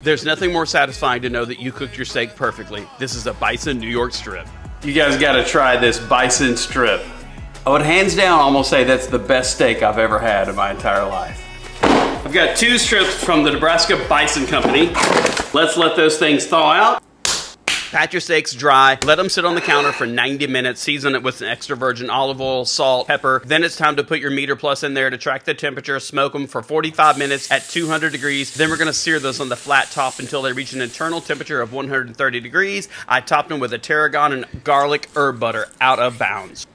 There's nothing more satisfying to know that you cooked your steak perfectly. This is a bison New York strip. You guys gotta try this bison strip. I would hands down almost say that's the best steak I've ever had in my entire life. I've got two strips from the Nebraska Bison Company. Let's let those things thaw out. Pat your steaks dry, let them sit on the counter for 90 minutes, season it with some extra virgin olive oil, salt, pepper. Then it's time to put your MEATER Plus in there to track the temperature, smoke them for 45 minutes at 200 degrees. Then we're gonna sear those on the flat top until they reach an internal temperature of 130 degrees. I topped them with a tarragon and garlic herb butter out of bounds.